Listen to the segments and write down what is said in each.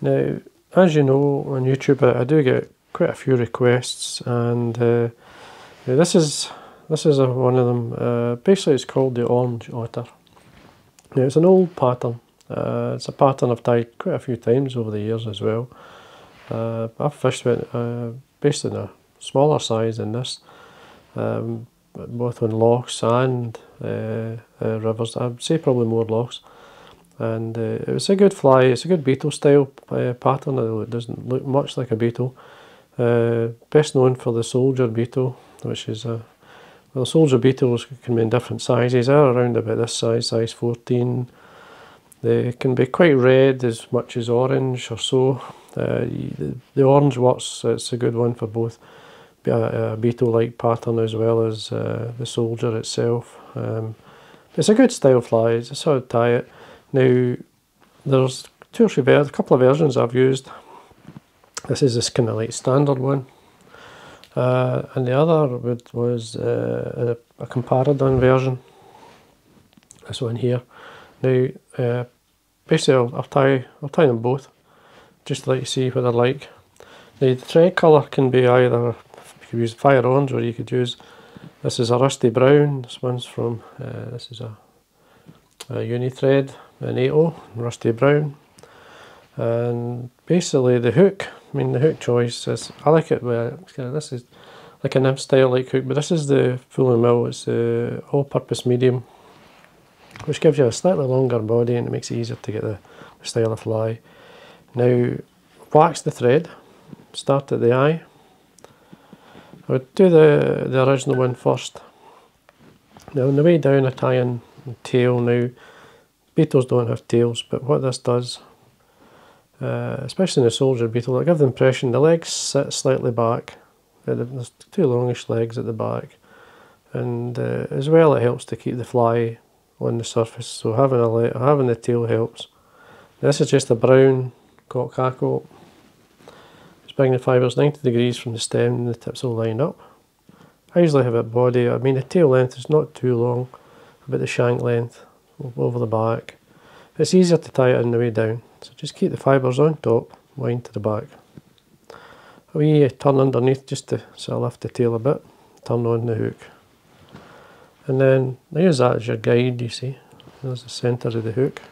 Now, as you know on YouTube, I, do get quite a few requests, and uh, this is this is a, one of them. Uh, basically, it's called the Orange Otter. Now, it's an old pattern. Uh, it's a pattern I've tied quite a few times over the years as well. Uh, I've fished with uh, based in a smaller size than this, um, both on lochs and uh, uh, rivers. I'd say probably more lochs. And uh, it was a good fly. It's a good beetle style uh, pattern. It doesn't look much like a beetle. Uh, best known for the soldier beetle, which is a well, soldier beetles can be in different sizes. They're around about this size, size 14. They can be quite red as much as orange or so. Uh, the, the, orange works, it's a good one for both a, a beetle-like pattern as well as uh, the soldier itself. Um, it's a good style fly, it's how to tie it. Now, there's two or three, a couple of versions I've used. This is this kind of like standard one. Uh, and the other would, was uh, a, a Comparadun version. This one here. Now, uh, basically, I'll, I'll, tie I'll tie them both, just to let you see what they're like. Now, the thread colour can be either you could use fire orange or you could use this is a rusty brown. This one's from uh, this is a, Uh, a uni thread an 8 rusty brown. And basically, the hook I mean, the hook choice is, I like it of, this is like a nymph style like hook, but this is the Fulling Mill, it's the all-purpose medium, which gives you a slightly longer body and it makes it easier to get the, the style of fly. Now, wax the thread, start at the eye. I would do the, the original one first. Now on the way down I tie in the tail now. Beetles don't have tails, but what this does uh, especially in the soldier beetle, I give the impression the legs sit slightly back. Uh, there's two longish legs at the back, and uh, as well it helps to keep the fly on the surface. So having a having the tail helps. This is just a brown cock hackle. Just bring the fibres 90 degrees from the stem and the tips all line up. I usually have a body, I mean the tail length is not too long, about the shank length over the back. It's easier to tie it on the way down. So just keep the fibres on top, wind to the back. A wee turn underneath just to sort of lift the tail a bit, turn on the hook. And then use that as your guide, you see. There's the centre of the hook.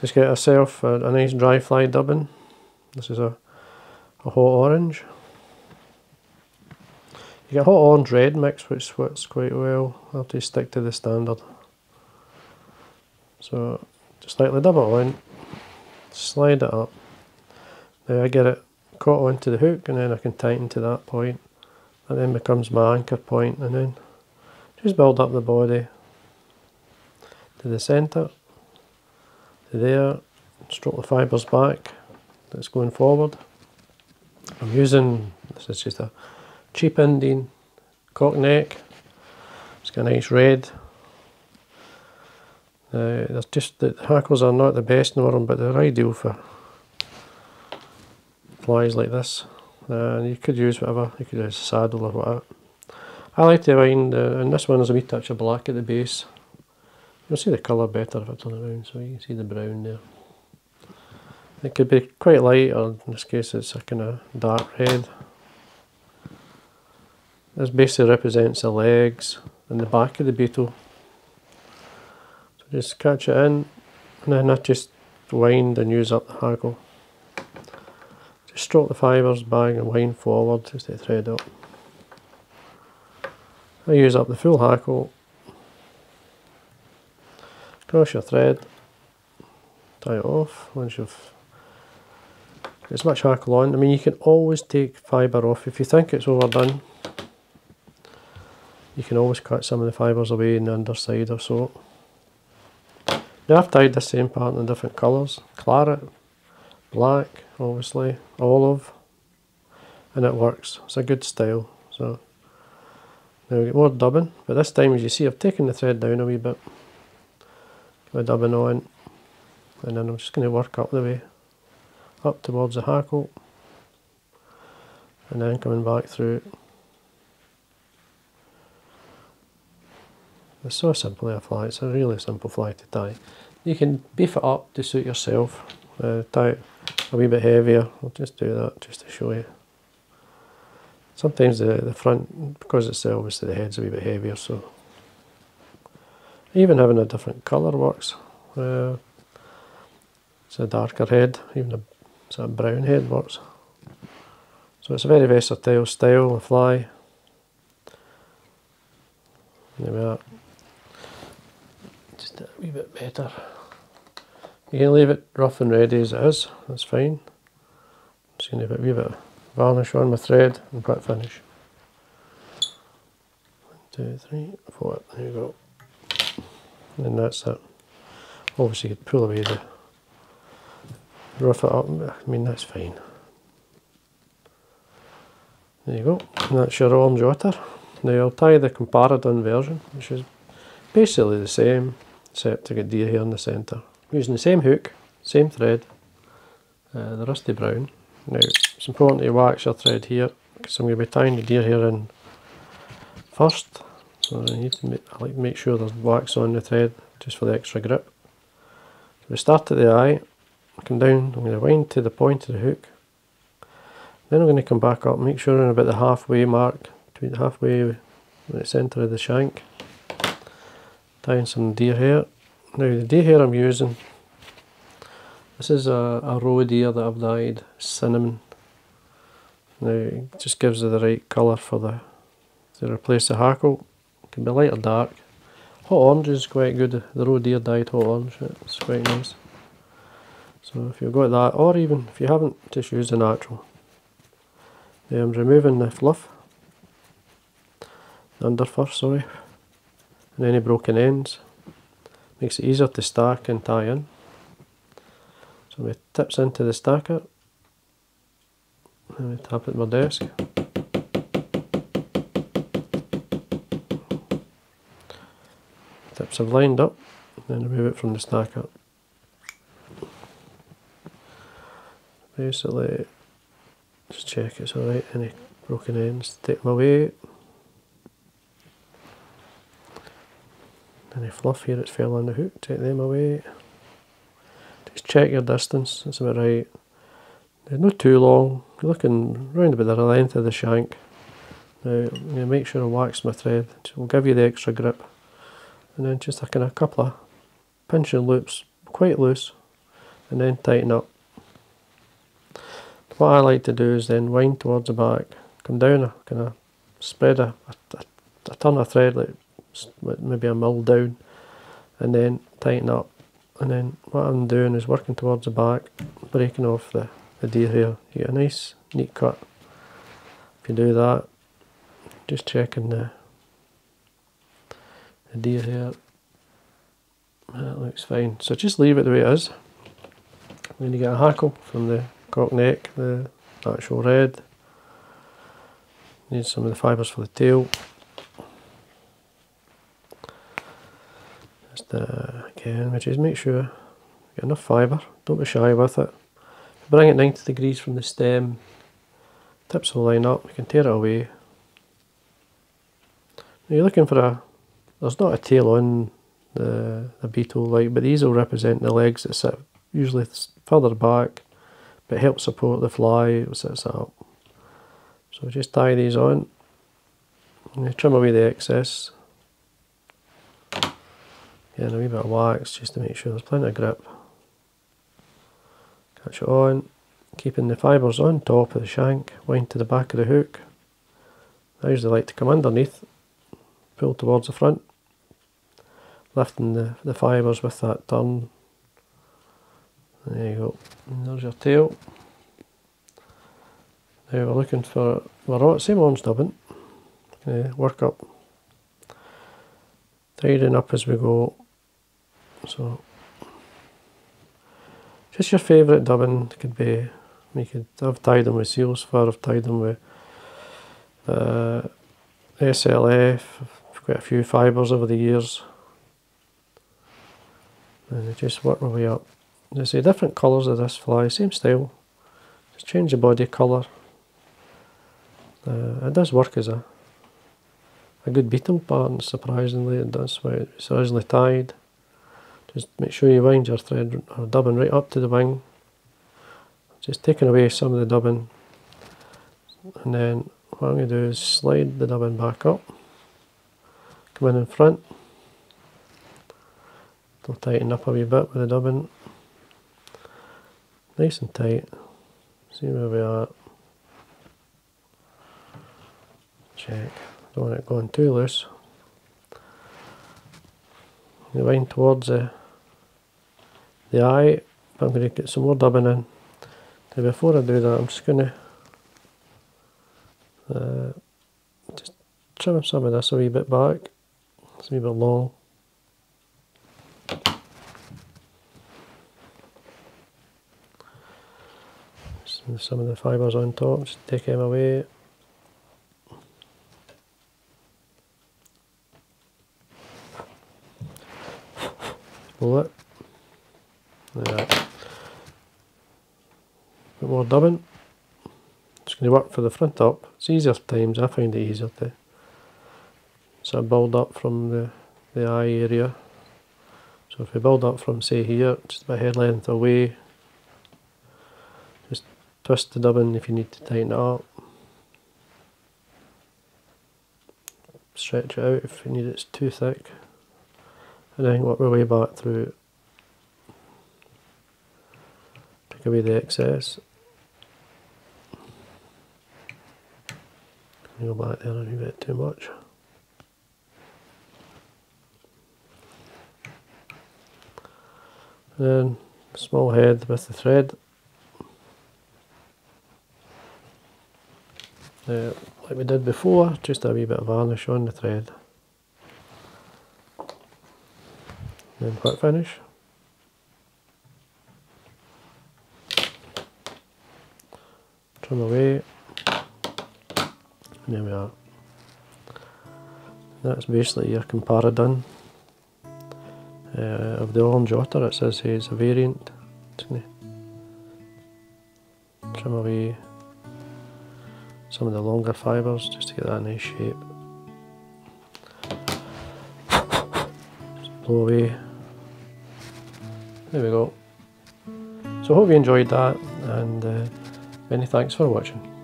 Just get yourself a, a nice dry fly dubbing. This is a, a hot orange. You get hot orange red mix which works quite well. I'll have to stick to the standard. So just lightly dub it on, slide it up. Now I get it caught onto the hook and then I can tighten to that point. That then becomes my anchor point and then just build up the body to the centre, to there, stroke the fibres back that's going forward. I'm using, this is just a cheap Indian cock neck, it's got a nice red uh, just the hackles are not the best in the world, but they're ideal for flies like this. Uh, you could use whatever, you could use a saddle or whatever. I like to wind, uh, and this one has a wee touch of black at the base. You'll see the colour better if I turn it around, so you can see the brown there. It could be quite light, or in this case it's a kind of dark red. This basically represents the legs and the back of the beetle So just catch it in and then I just wind and use up the hackle. Just stroke the fibres back and wind forward just to thread up. I use up the full hackle, cross your thread, tie it off once you've as much hackle on. I mean you can always take fibre off if you think it's overdone. Can always cut some of the fibres away in the underside or so. Now I've dyed the same pattern in different colours. Claret, black, obviously, olive, and it works. It's a good style. So now we get more dubbing, but this time as you see I've taken the thread down a wee bit. Got my dubbing on, and then I'm just going to work up the way, up towards the hackle, and then coming back through It's so simple a fly, it's a really simple fly to tie. You can beef it up to suit yourself. uh, tie it a wee bit heavier. I'll just do that just to show you. Sometimes the, the front, because it's obviously the head's a wee bit heavier, so even having a different colour works. Uh, it's a darker head, even a sort of brown head works. So it's a very versatile style of fly. There we are. Just a wee bit better. You can leave it rough and ready as it is, that's fine. Just going to put a wee bit of varnish on my thread and put finish. One, two, three, four, there you go. And that's it. Obviously you could pull away the rough it up, I mean that's fine. There you go, and that's your orange otter. Now I'll tie the Comparadun version, which is basically the same, to get deer hair in the centre using the same hook, same thread, uh, the rusty brown. Now it's important to wax your thread here because I'm going to be tying the deer here in first. So I need to make, I like to make sure there's wax on the thread just for the extra grip. So we start at the eye, come down, I'm going to wind to the point of the hook. Then I'm going to come back up, make sure I'm about the halfway mark, between the halfway the centre of the shank. Tying some deer hair now the deer hair I'm using, this is a, a roe deer that I've dyed cinnamon. Now it just gives it the right colour for the to replace the hackle. It can be light or dark. Hot orange is quite good, the roe deer dyed hot orange, it's quite nice. So if you've got that, or even if you haven't, just use the natural. I'm removing the fluff, the sorry, and any broken ends. Makes it easier to stack and tie in. So we tips into the stacker and we tap it on my desk. Tips have lined up, then remove it from the stacker. Basically, just check it's alright, any broken ends, take them away, Any fluff here that's fell on the hook, take them away. Just check your distance, that's about right. They're not too long, you're looking round about the length of the shank. Now, make sure I wax my thread, so will give you the extra grip. And then just a kind of couple of pinching loops, quite loose, and then tighten up. What I like to do is then wind towards the back, come down a kind of spread a, a, a ton of thread like maybe a mil down and then tighten up and then what I'm doing is working towards the back breaking off the, the deer hair. You get a nice neat cut. If you do that. Just checking the the deer hair. That looks fine. So just leave it the way it is. Then you get a hackle from the cock neck the actual red. Need some of the fibres for the tail Again, which is make sure you enough fibre, don't be shy with it. Bring it 90 degrees from the stem, tips will line up, you can tear it away. Now you're looking for a, there's not a tail on the, the beetle like, but these will represent the legs that sit usually further back, but help support the fly, it sits up. So just tie these on, and trim away the excess and a wee bit of wax just to make sure there's plenty of grip. Catch it on, keeping the fibres on top of the shank, wind to the back of the hook. I usually like to come underneath, pull towards the front, lifting the, the fibres with that turn. There you go, and there's your tail. Now we're looking for, we're same orange dubbing, uh, work up, tidying up as we go so, just your favourite dubbing could be, you could have tied them with seals fur, I've tied them with uh, SLF, quite a few fibres over the years. And just work my way up. There's a different colours of this fly, same style. Just change the body colour. Uh, it does work as a a good beetle pattern, surprisingly it does. It's originally tied. Just make sure you wind your thread or dubbing right up to the wing just taking away some of the dubbing. And then what I'm going to do is slide the dubbing back up. Come in in front. I'll tighten up a wee bit with the dubbing. Nice and tight. See where we are. Check. Don't want it going too loose. The line towards the, the eye I'm going to get some more dubbing in now before I do that I'm just going to uh, just trim some of this a wee bit back. It's a wee bit long. Some of the fibres on top, just take them away. Pull it. There. Dubbing going to work for the front up. It's easier times, I find it easier to sort of build up from the, the eye area. So if we build up from say here, just about head length away, just twist the dubbing if you need to tighten it up. Stretch it out if you need it's too thick. And then work our way back through Take away the excess. Go back there a wee bit too much. Then small head with the thread. Uh, like we did before, just a wee bit of varnish on the thread. Then quick finish. Trim away. There we are. That's basically your comparadun uh, of the orange otter. It says here is a variant. Trim away some of the longer fibres just to get that nice shape. Blow away. There we go. So I hope you enjoyed that and uh, many thanks for watching.